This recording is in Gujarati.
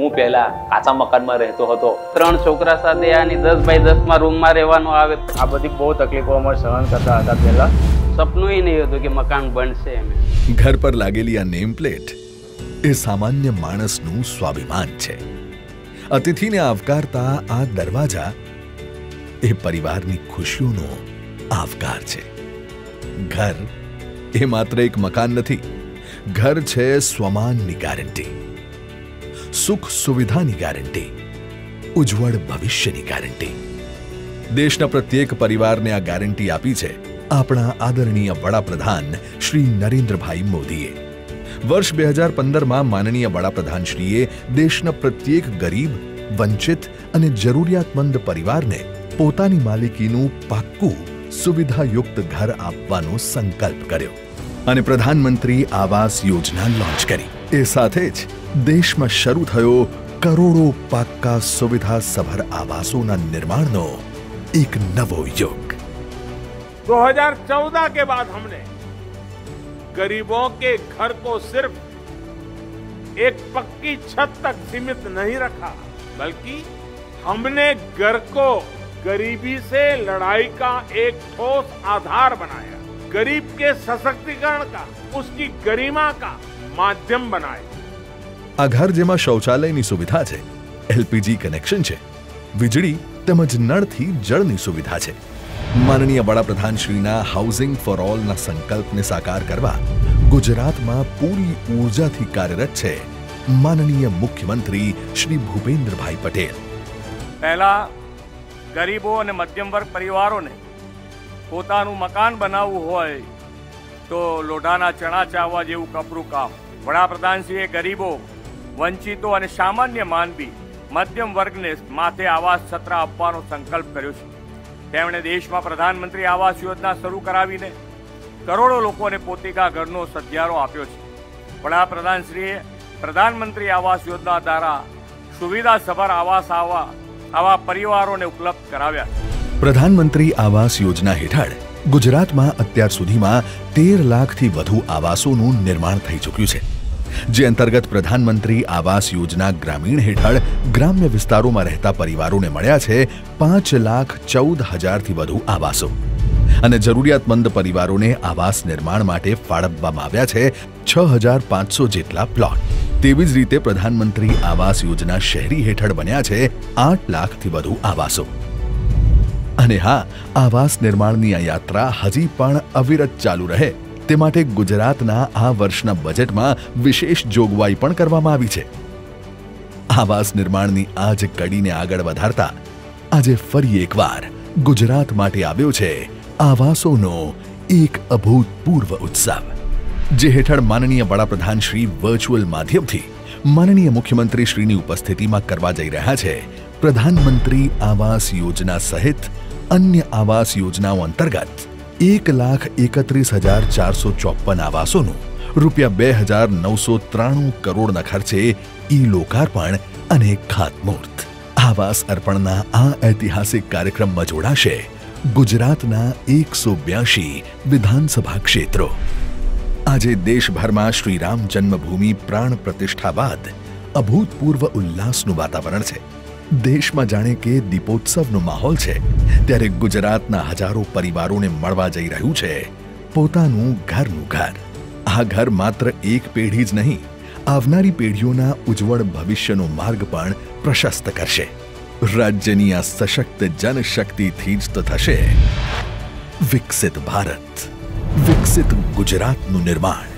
હું પહેલા કાચા મકાનમાં રહેતો હતો. ત્રણ છોકરા સાથે આની દસ બાય દસમાં રૂમમાં રહેવાનું આવે. આ બધી બહુ તકલીફો અમે સહન કરતા હતા પહેલા. સપનું નહીં હતું કે મકાન બનશે એમ. ઘર પર લાગેલી આ નેમ પ્લેટ એ સામાન્ય માણસનું સ્વાભિમાન છે. અતિથિને આવકારતા આ દરવાજા એ પરિવારની ખુશીઓનો આવકાર છે. ઘર એ માત્ર એક મકાન નથી. ઘર છે સ્વમાનની ગેરંટી સુખ સુવિધાની ગેરંટી ઉજ્જવળ ભવિષ્યની ગેરંટી દેશના પ્રત્યેક પરિવારને આ ગેરંટી આપી છે આપણા આદરણીય વડાપ્રધાન શ્રી નરેન્દ્રભાઈ મોદીએ. વર્ષ બે હજાર પંદરમાં માનનીય વડાપ્રધાનશ્રીએ દેશના પ્રત્યેક ગરીબ, વંચિત અને જરૂરિયાતમંદ પરિવારને પોતાની માલિકીનું પાક્કું સુવિધાયુક્ત ઘર આપવાનો સંકલ્પ કર્યો અને પ્રધાનમંત્રી આવાસ યોજના લોન્ચ કરી. એ સાથે જ દેશમાં શરૂ થયો કરોડો પાક્કા સુવિધા સભર આવાસોના નિર્માણનો એક નવો યુગ 2014 के बाद हमने गरीबों के घर को सिर्फ एक पक्की छत तक सीमित नहीं रखा बल्कि हमने घर को गरीबी से लड़ाई का एक ठोस आधार बनाया गरीब के सशक्तिकरण का उसकी गरिमा का माध्यम बनाया આ ઘર જેમાં શૌચાલયની સુવિધા છે એલપીજી કનેક્શન છે, વીજળી તેમજ નળથી જળની સુવિધા છે. માનનીય વડાપ્રધાન શ્રીના હાઉસિંગ ફોર ઓલના સંકલ્પને સાકાર કરવા ગુજરાતમાં પૂરી ઊર્જાથી કાર્યરત છે માનનીય મુખ્યમંત્રી શ્રી ભૂપેન્દ્રભાઈ પટેલ. પહેલા ગરીબો અને મધ્યમ વર્ગ પરિવારોને પોતાનું મકાન બનાવવું હોય તો લોઢાના ચણા ચાવવા જેવું કપરું કામ. વડાપ્રધાનશ્રીએ ગરીબો વંચિતો અને સામાન્ય માનવી મધ્યમ વર્ગને માથે આવાસ છત્ર આપવાનો સંકલ્પ કર્યો છે. તેમણે દેશમાં પ્રધાનમંત્રી આવાસ યોજના શરૂ કરાવીને કરોડો લોકોને પોતિકા ઘરનો સધિયારો આપ્યો છે. વડાપ્રધાનશ્રીએ પ્રધાનમંત્રી આવાસ યોજના દ્વારા સુવિધાસભર આવાસ આવા આવા પરિવારોને ઉપલબ્ધ કરાવ્યા પ્રધાનમંત્રી આવાસ યોજના હેઠળ ગુજરાતમાં અત્યાર સુધીમાં તેર લાખથી વધુ આવાસોનું નિર્માણ થઈ ચૂક્યું છે. જે અંતર્ગત પ્રધાનમંત્રી આવાસ યોજના ગ્રામીણ હેઠળ ગ્રામ્ય વિસ્તારોમાં રહેતા પરિવારોને મળ્યા છે પાંચ લાખ ચૌદ હજારથી વધુ આવાસો. અને જરૂરિયાતમંદ પરિવારોને આવાસ નિર્માણ માટે ફાળવવામાં આવ્યા છે છ હજાર પાંચસો જેટલા પ્લોટ. તેવી જ રીતે પ્રધાનમંત્રી આવાસ યોજના શહેરી હેઠળ બન્યા છે આઠ લાખથી વધુ આવાસો. અને હા, આવાસ નિર્માણની આ યાત્રા હજી પણ અવિરત ચાલુ રહે. તે માટે ગુજરાતના આ વર્ષના બજેટમાં વિશેષ જોગવાઈ પણ કરવામાં આવી છે. આવાસ નિર્માણની આ જ કડીને આગળ વધારતા આજે ફરી એકવાર ગુજરાત માટે આવ્યો છે આવાસોનો એક અભૂતપૂર્વ ઉત્સવ. જે હેઠળ માનનીય વડાપ્રધાન શ્રી વર્ચ્યુઅલ માધ્યમથી માનનીય મુખ્યમંત્રી શ્રીની ઉપસ્થિતિમાં કરવા જઈ રહ્યા છે પ્રધાનમંત્રી આવાસ યોજના સહિત અન્ય આવાસ યોજનાઓ અંતર્ગત એક લાખ એકત્રીસ હજાર ચારસો ચોપન આવાસોનું રૂપિયા બે હજાર નવસો ત્રાણું કરોડના ખર્ચે ઈ લોકાર્પણ અને ખાતમુહૂર્ત. આવાસ અર્પણના આ ઐતિહાસિક કાર્યક્રમમાં જોડાશે ગુજરાતના એકસો બ્યાસી વિધાનસભા ક્ષેત્રો. આજે દેશભરમાં શ્રી રામ જન્મભૂમિ પ્રાણ પ્રતિષ્ઠા બાદ અભૂતપૂર્વ ઉલ્લાસનું વાતાવરણ છે. દેશમાં જાણે કે દીપોત્સવનો માહોલ છે, ત્યારે ગુજરાતના હજારો પરિવારોને મળવા જઈ રહ્યું છે. પોતાનું ઘરનું ઘર. આ ઘર માત્ર એક પેઢી જ નહીં, આવનારી પેઢીઓના ઉજ્જવળ ભવિષ્યનો માર્ગ પણ પ્રશસ્ત કરશે. રાજ્યની આ સશક્ત જનશક્તિથી જ તો થશે. વિકસિત ભારત. વિકસિત ગુજરાતનું નિર્માણ.